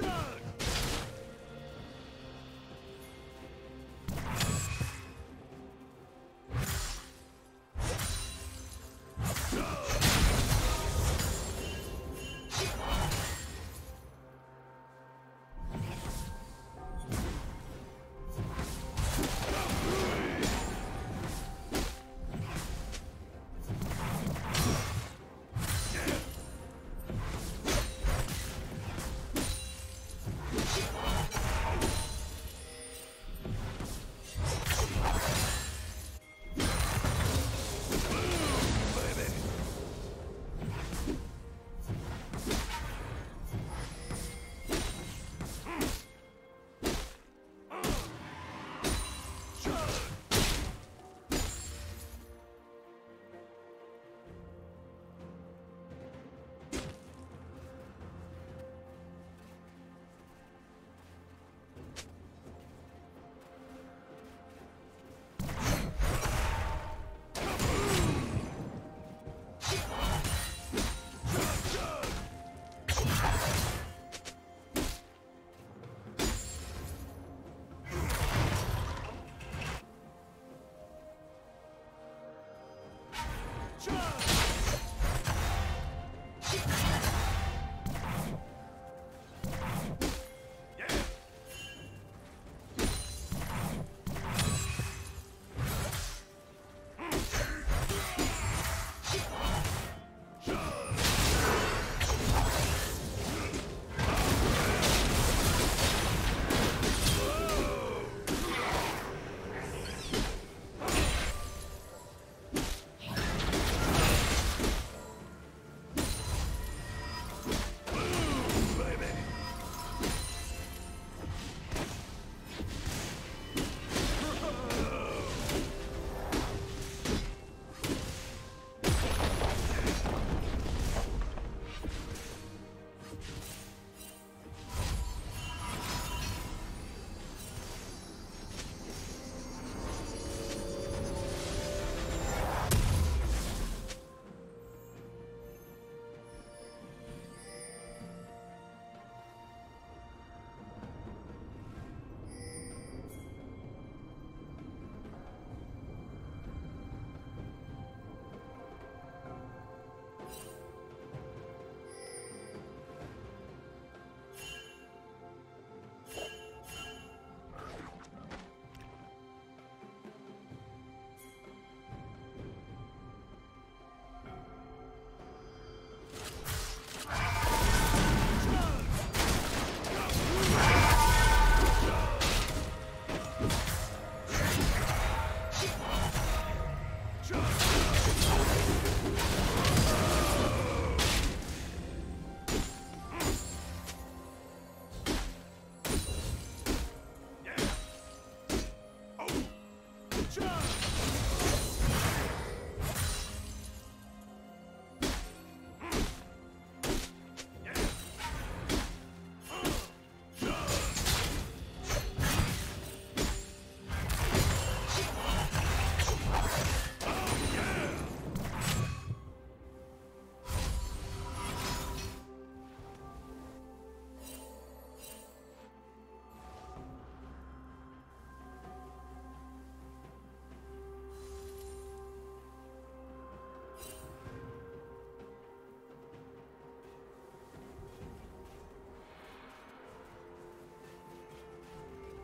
Charge! Charge!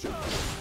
Boom,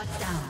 Shut down.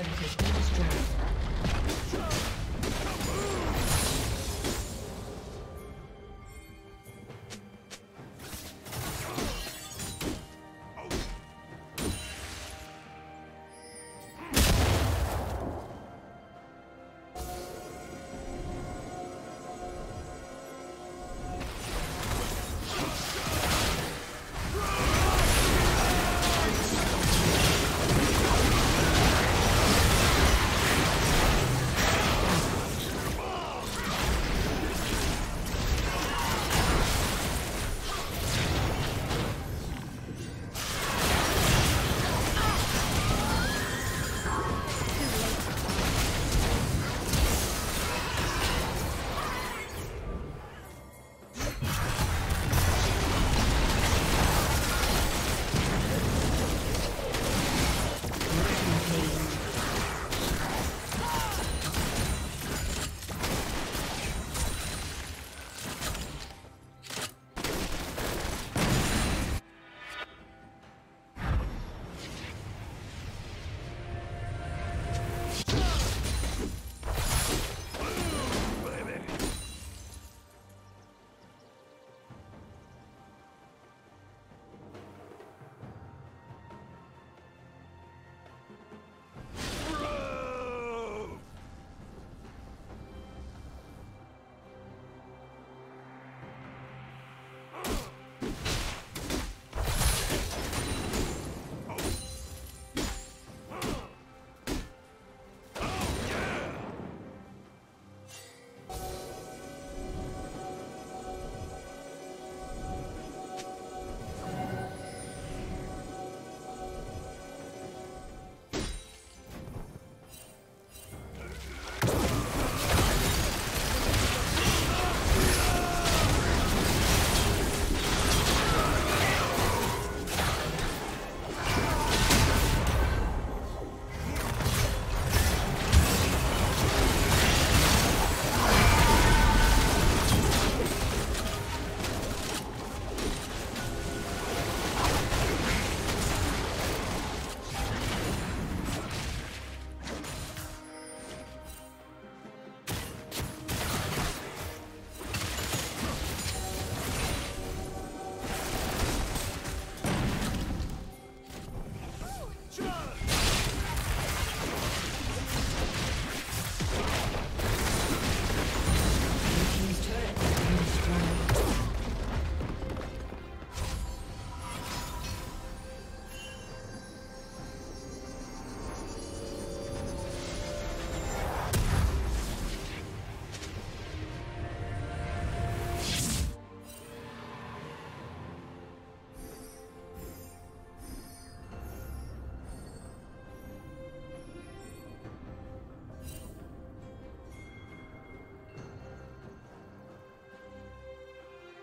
Red